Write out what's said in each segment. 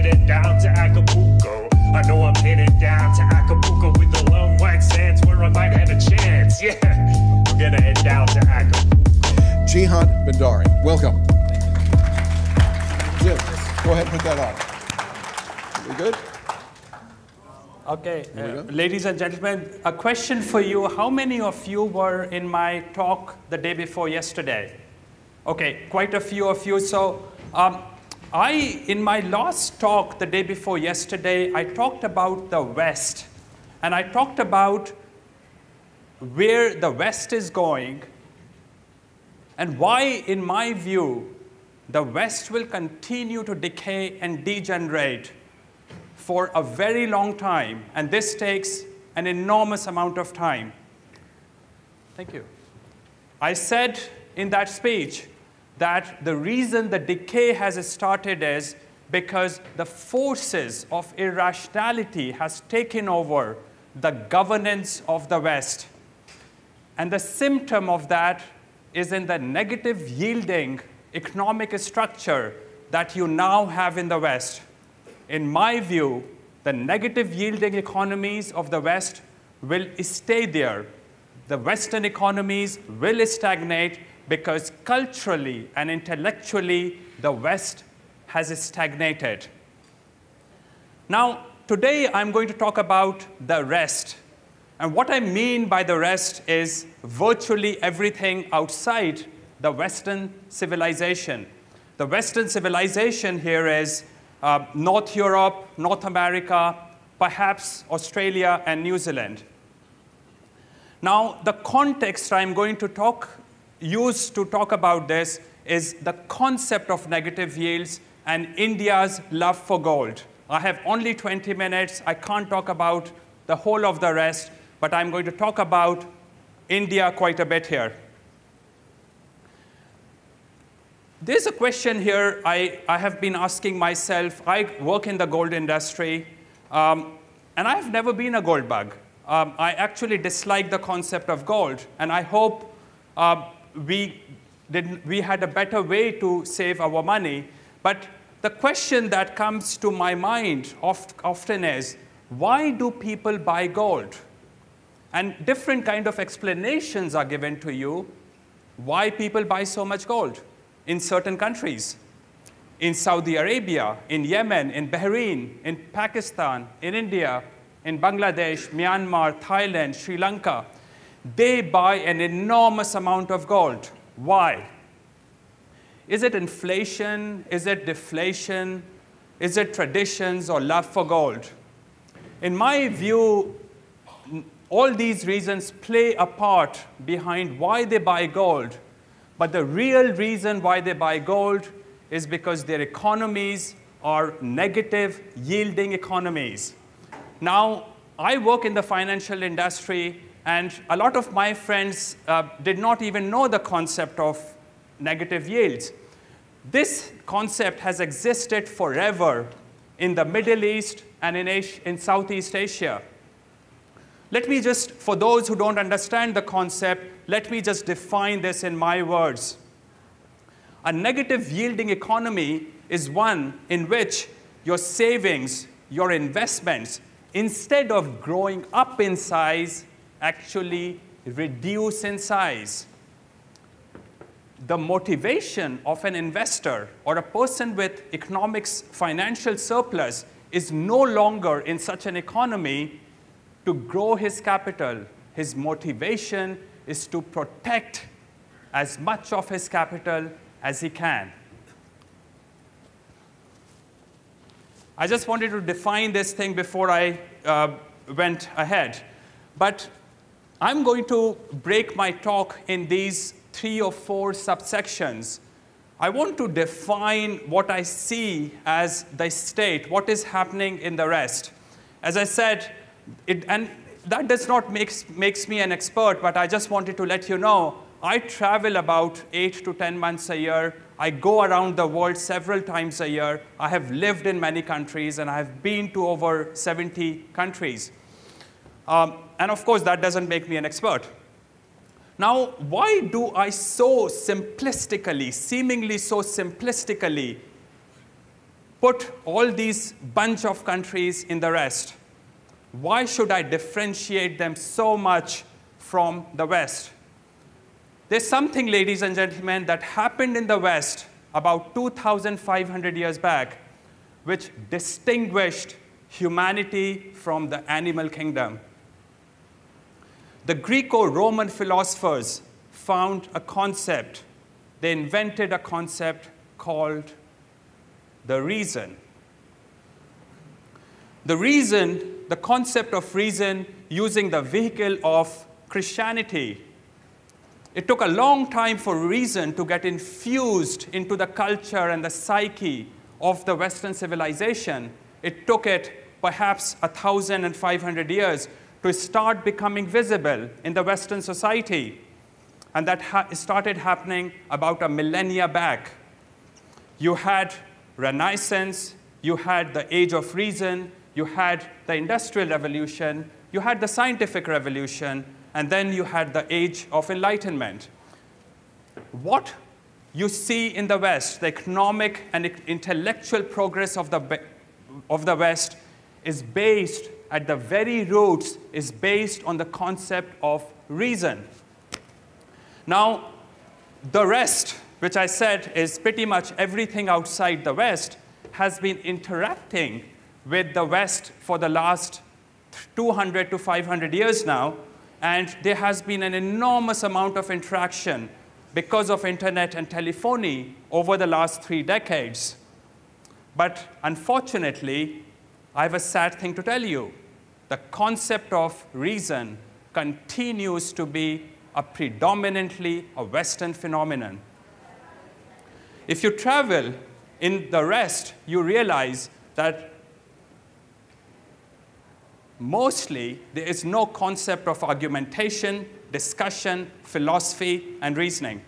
headed down to Acapulco. I know I'm headed down to Acapulco with the long white sands where I might have a chance. Yeah, we're gonna head down to Acapulco. Jayant Bhandari, welcome. Jim, go ahead and put that on. We good? Okay, uh, ladies and gentlemen, a question for you. How many of you were in my talk the day before yesterday? Okay, quite a few of you. So, um, I, in my last talk the day before yesterday, I talked about the West. And I talked about where the West is going and why, in my view, the West will continue to decay and degenerate for a very long time, and this takes an enormous amount of time. Thank you. I said in that speech that the reason the decay has started is because the forces of irrationality has taken over the governance of the West. And the symptom of that is in the negative yielding economic structure that you now have in the West. In my view, the negative yielding economies of the West will stay there. The Western economies will stagnate because culturally and intellectually, the West has stagnated. Now, today I'm going to talk about the rest. And what I mean by the rest is virtually everything outside the Western civilization. The Western civilization here is uh, North Europe, North America, perhaps Australia and New Zealand. Now, the context I'm going to talk, use to talk about this is the concept of negative yields and India's love for gold. I have only 20 minutes. I can't talk about the whole of the rest, but I'm going to talk about India quite a bit here. There's a question here I, I have been asking myself. I work in the gold industry, um, and I've never been a gold bug. Um, I actually dislike the concept of gold, and I hope uh, we, did, we had a better way to save our money. But the question that comes to my mind oft, often is, why do people buy gold? And different kind of explanations are given to you why people buy so much gold in certain countries. In Saudi Arabia, in Yemen, in Bahrain, in Pakistan, in India, in Bangladesh, Myanmar, Thailand, Sri Lanka, they buy an enormous amount of gold. Why? Is it inflation? Is it deflation? Is it traditions or love for gold? In my view, all these reasons play a part behind why they buy gold. But the real reason why they buy gold is because their economies are negative yielding economies. Now, I work in the financial industry, and a lot of my friends uh, did not even know the concept of negative yields. This concept has existed forever in the Middle East and in, Asia, in Southeast Asia. Let me just, for those who don't understand the concept, let me just define this in my words. A negative yielding economy is one in which your savings, your investments, instead of growing up in size, actually reduce in size. The motivation of an investor or a person with economics financial surplus is no longer in such an economy to grow his capital. His motivation is to protect as much of his capital as he can. I just wanted to define this thing before I uh, went ahead. But I'm going to break my talk in these three or four subsections. I want to define what I see as the state, what is happening in the rest. As I said, it, and that does not make makes me an expert, but I just wanted to let you know I travel about eight to 10 months a year. I go around the world several times a year. I have lived in many countries and I have been to over 70 countries. Um, and of course, that doesn't make me an expert. Now, why do I so simplistically, seemingly so simplistically, put all these bunch of countries in the West? Why should I differentiate them so much from the West? There's something, ladies and gentlemen, that happened in the West about 2,500 years back, which distinguished humanity from the animal kingdom. The Greco Roman philosophers found a concept, they invented a concept called the reason. The reason, the concept of reason using the vehicle of Christianity. It took a long time for reason to get infused into the culture and the psyche of the Western civilization. It took it perhaps 1,500 years to start becoming visible in the Western society. And that ha started happening about a millennia back. You had Renaissance, you had the Age of Reason, you had the Industrial Revolution, you had the Scientific Revolution, and then you had the Age of Enlightenment. What you see in the West, the economic and intellectual progress of the, of the West, is based at the very roots is based on the concept of reason. Now, the rest, which I said is pretty much everything outside the West, has been interacting with the West for the last 200 to 500 years now, and there has been an enormous amount of interaction because of internet and telephony over the last three decades. But unfortunately, I have a sad thing to tell you. The concept of reason continues to be a predominantly a Western phenomenon. If you travel in the West, you realize that mostly there is no concept of argumentation, discussion, philosophy, and reasoning.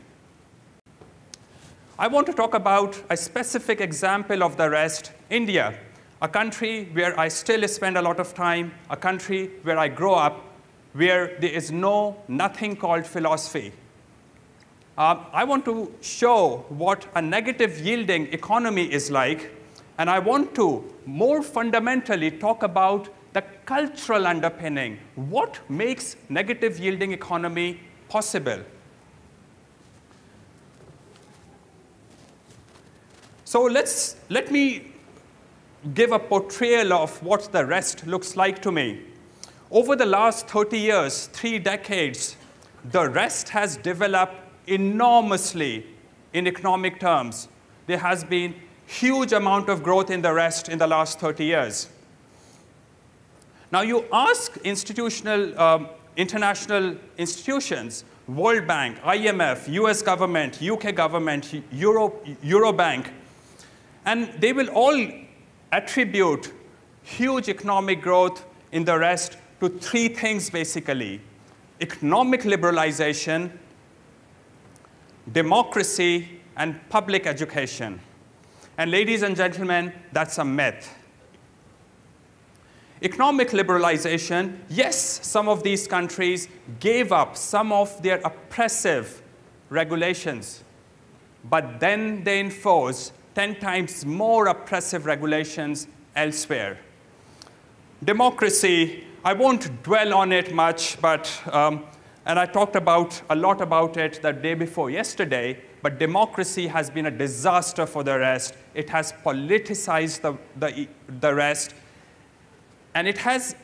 I want to talk about a specific example of the rest, India a country where I still spend a lot of time, a country where I grow up, where there is no, nothing called philosophy. Uh, I want to show what a negative yielding economy is like, and I want to more fundamentally talk about the cultural underpinning. What makes negative yielding economy possible? So let's, let me give a portrayal of what the rest looks like to me. Over the last 30 years, three decades, the rest has developed enormously in economic terms. There has been huge amount of growth in the rest in the last 30 years. Now you ask institutional, um, international institutions, World Bank, IMF, US government, UK government, Euro, Eurobank, and they will all attribute huge economic growth in the rest to three things basically economic liberalization, democracy, and public education. And ladies and gentlemen, that's a myth. Economic liberalization, yes, some of these countries gave up some of their oppressive regulations, but then they enforced 10 times more oppressive regulations elsewhere. Democracy, I won't dwell on it much, but, um, and I talked about a lot about it the day before yesterday, but democracy has been a disaster for the rest. It has politicized the, the, the rest, and it has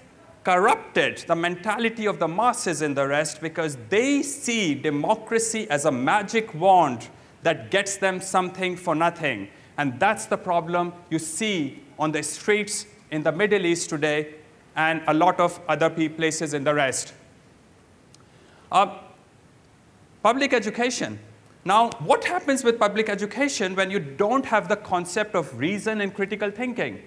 corrupted the mentality of the masses in the rest because they see democracy as a magic wand that gets them something for nothing. And that's the problem you see on the streets in the Middle East today and a lot of other places in the rest. Uh, public education. Now, what happens with public education when you don't have the concept of reason and critical thinking?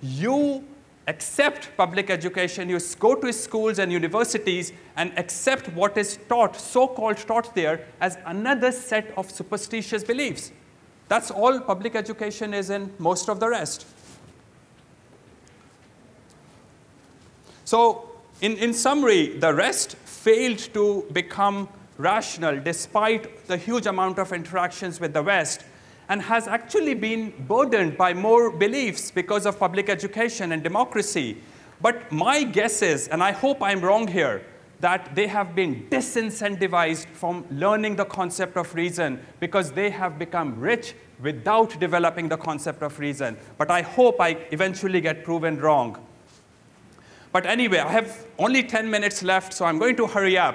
You accept public education, you go to schools and universities and accept what is taught, so-called taught there, as another set of superstitious beliefs. That's all public education is in most of the rest. So in, in summary, the rest failed to become rational despite the huge amount of interactions with the West. and has actually been burdened by more beliefs because of public education and democracy. But my guess is, and I hope I'm wrong here, that they have been disincentivized from learning the concept of reason because they have become rich without developing the concept of reason. But I hope I eventually get proven wrong. But anyway, I have only 10 minutes left, so I'm going to hurry up.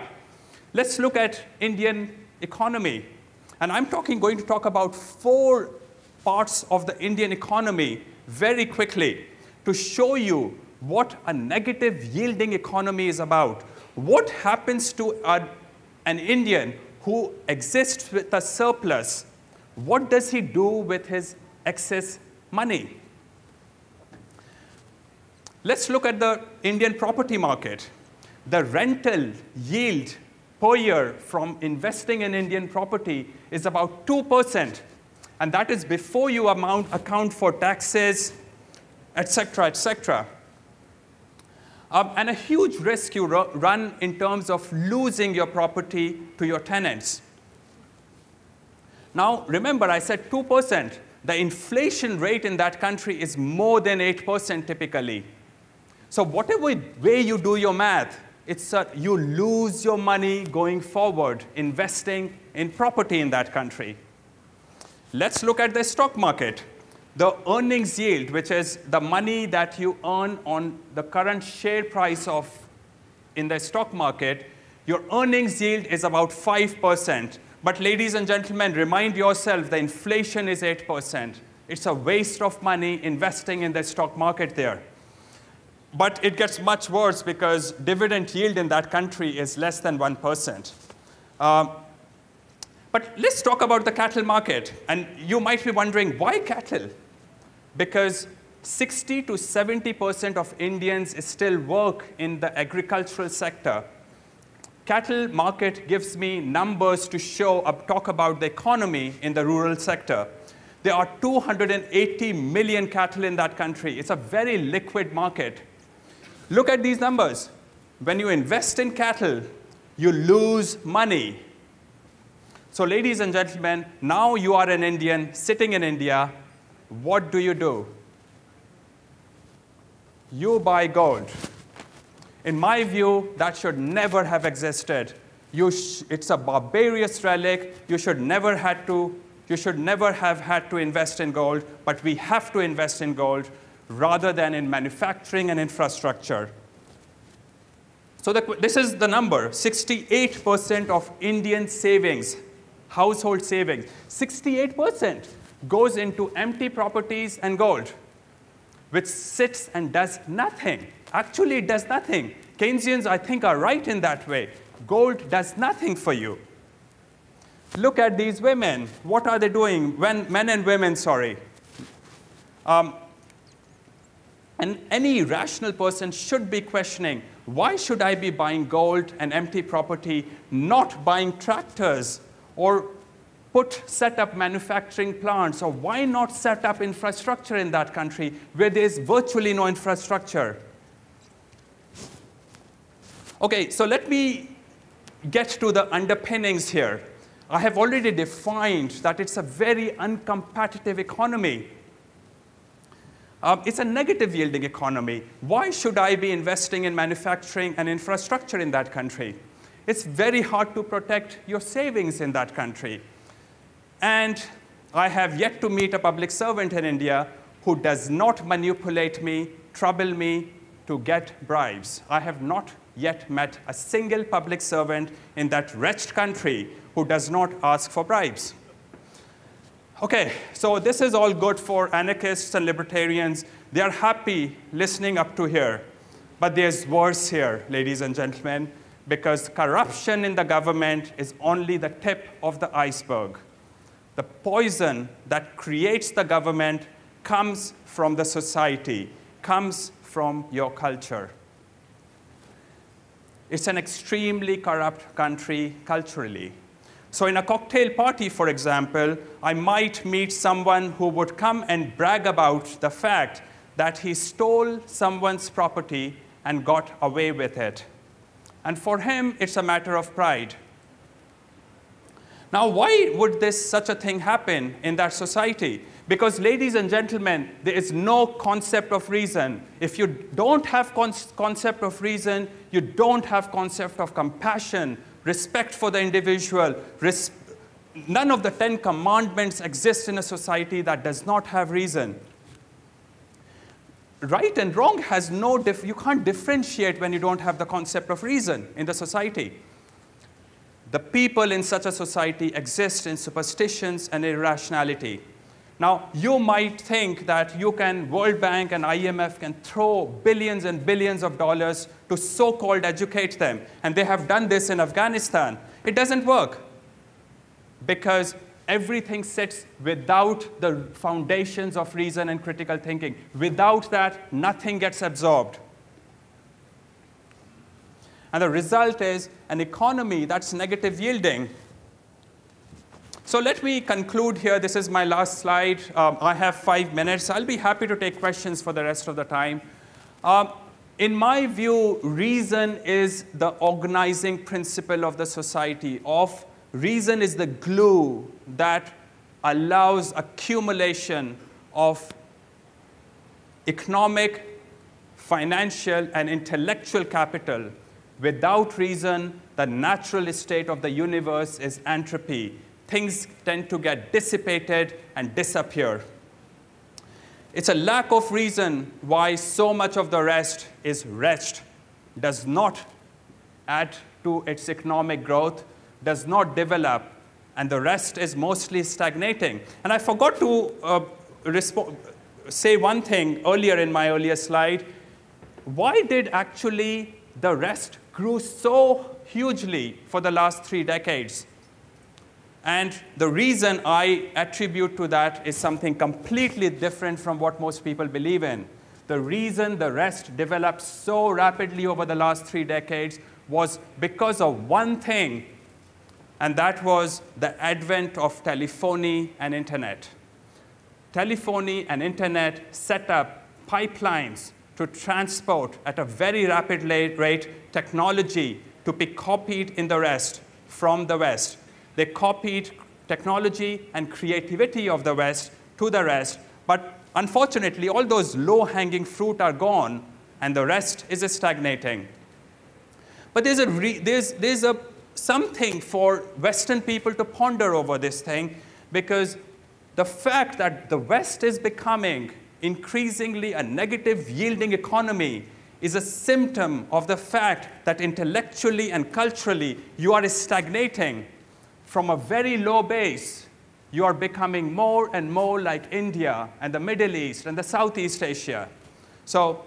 Let's look at Indian economy. And I'm talking, going to talk about four parts of the Indian economy very quickly to show you what a negative yielding economy is about. What happens to a, an Indian who exists with a surplus? What does he do with his excess money? Let's look at the Indian property market. The rental yield per year from investing in Indian property is about 2%. And that is before you amount, account for taxes, etc., etc. Um, and a huge risk you run in terms of losing your property to your tenants. Now, remember, I said 2%. The inflation rate in that country is more than 8% typically. So, whatever way you do your math, it's a, you lose your money going forward investing in property in that country. Let's look at the stock market. The earnings yield, which is the money that you earn on the current share price of in the stock market, your earnings yield is about 5%. But ladies and gentlemen, remind yourself the inflation is 8%. It's a waste of money investing in the stock market there. But it gets much worse because dividend yield in that country is less than 1%. Um, but let's talk about the cattle market. And you might be wondering, why cattle? Because 60 to 70% of Indians still work in the agricultural sector. Cattle market gives me numbers to show, uh, talk about the economy in the rural sector. There are 280 million cattle in that country. It's a very liquid market. Look at these numbers. When you invest in cattle, you lose money. So, ladies and gentlemen, now you are an Indian sitting in India. What do you do? You buy gold. In my view, that should never have existed. it's a barbarous relic. You should never had to. You should never have had to invest in gold, but we have to invest in gold rather than in manufacturing and infrastructure. So the, this is the number 68% of Indian savings, household savings, 68% goes into empty properties and gold, which sits and does nothing. Actually, it does nothing. Keynesians, I think, are right in that way. Gold does nothing for you. Look at these women. What are they doing? When, men and women, sorry. Um, and any rational person should be questioning why should I be buying gold and empty property, not buying tractors or put, set up manufacturing plants, or why not set up infrastructure in that country where there's virtually no infrastructure? Okay, so let me get to the underpinnings here. I have already defined that it's a very uncompetitive economy. Um, it's a negative yielding economy. Why should I be investing in manufacturing and infrastructure in that country? It's very hard to protect your savings in that country. And I have yet to meet a public servant in India who does not manipulate me, trouble me to get bribes. I have not yet met a single public servant in that wretched country who does not ask for bribes. Okay, so this is all good for anarchists and libertarians. They are happy listening up to here. But there's worse here, ladies and gentlemen, because corruption in the government is only the tip of the iceberg. The poison that creates the government comes from the society, comes from your culture. It's an extremely corrupt country culturally. So in a cocktail party, for example, I might meet someone who would come and brag about the fact that he stole someone's property and got away with it. And for him, it's a matter of pride. Now, why would this such a thing happen in that society? Because, ladies and gentlemen, there is no concept of reason. If you don't have con- concept of reason, you don't have concept of compassion, respect for the individual. None of the Ten Commandments exist in a society that does not have reason. Right and wrong has no, you can't differentiate when you don't have the concept of reason in the society. The people in such a society exist in superstitions and irrationality. Now, you might think that you can, World Bank and IMF can throw billions and billions of dollars to so called educate them. And they have done this in Afghanistan. It doesn't work because everything sits without the foundations of reason and critical thinking. Without that, nothing gets absorbed. And the result is an economy that's negative yielding. So let me conclude here. This is my last slide. Um, I have five minutes. I'll be happy to take questions for the rest of the time. Um, in my view, reason is the organizing principle of the society. Of reason is the glue that allows accumulation of economic, financial, and intellectual capital Without reason, the natural state of the universe is entropy. Things tend to get dissipated and disappear. It's a lack of reason why so much of the rest is wretched, does not add to its economic growth, does not develop, and the rest is mostly stagnating. And I forgot to uh, say one thing earlier in my earlier slide. Why did actually the rest grew so hugely for the last three decades. And the reason I attribute to that is something completely different from what most people believe in. The reason the rest developed so rapidly over the last three decades was because of one thing, and that was the advent of telephony and internet. Telephony and internet set up pipelines to transport at a very rapid rate technology to be copied in the West from the West. They copied technology and creativity of the West to the rest, but unfortunately, all those low hanging fruit are gone, and the rest is stagnating. But there's, a there's, there's a, something for Western people to ponder over this thing because the fact that the West is becoming increasingly a negative yielding economy is a symptom of the fact that intellectually and culturally you are stagnating from a very low base. You are becoming more and more like India and the Middle East and the Southeast Asia. So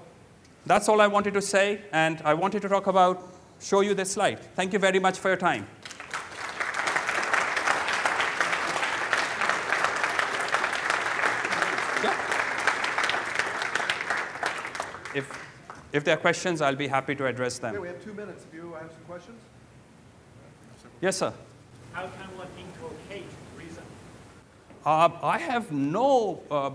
that's all I wanted to say, and I wanted to talk about, show you this slide. Thank you very much for your time. if, if there are questions, I'll be happy to address them. Okay, we have two minutes. If you have some questions. Yes, sir. How can one inculcate reason? Uh, I have no, uh,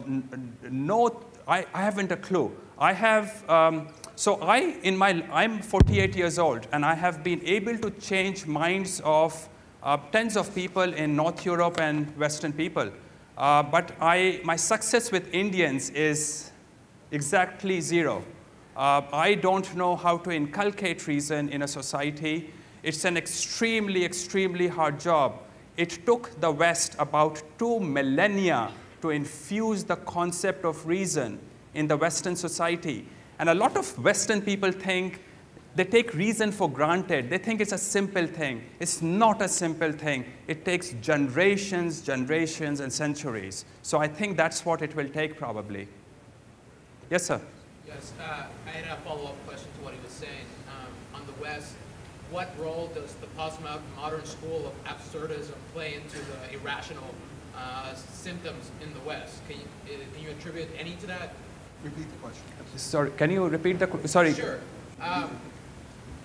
no I, I haven't a clue. I have, um, so I, in my, I'm 48 years old, and I have been able to change minds of uh, tens of people in North Europe and Western people. Uh, but I, my success with Indians is exactly zero. Uh, I don't know how to inculcate reason in a society. It's an extremely, extremely hard job. It took the West about two millennia to infuse the concept of reason in the Western society. And a lot of Western people think they take reason for granted. They think it's a simple thing. It's not a simple thing. It takes generations, generations, and centuries. So I think that's what it will take probably. Yes, sir. Yes, uh, I had a follow-up question to what he was saying. Um, on the West, what role does the postmodern school of absurdism play into the irrational uh, symptoms in the West? Can you, uh, can you attribute any to that? Repeat the question. Sorry, can you repeat the question? sorry? Sure. Um,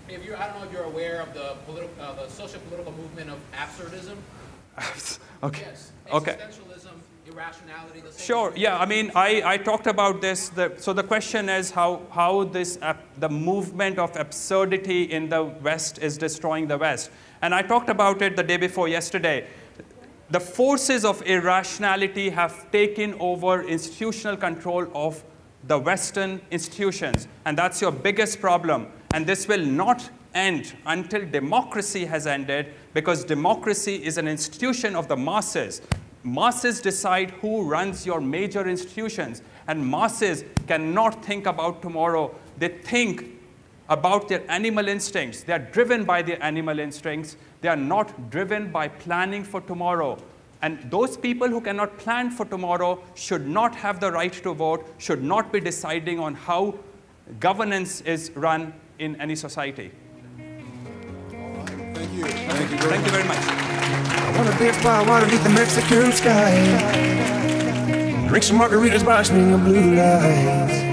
if you I don't know if you're aware of the political, uh, the social political movement of absurdism. okay. Yes. Okay irrationality? Sure. Yeah. I mean, I, I talked about this. The, so the question is how how this uh, the movement of absurdity in the West is destroying the West, and I talked about it the day before yesterday. the forces of irrationality have taken over institutional control of the Western institutions. And that's your biggest problem. And this will not end until democracy has ended, because democracy is an institution of the masses. Masses decide who runs your major institutions, and masses cannot think about tomorrow. They think about their animal instincts. They are driven by their animal instincts. They are not driven by planning for tomorrow. And those people who cannot plan for tomorrow should not have the right to vote, should not be deciding on how governance is run in any society. Thank you. Thank you very Thank you very much. I wanna dance by water beneath the Mexican sky. Drink some margaritas by swing of blue lights.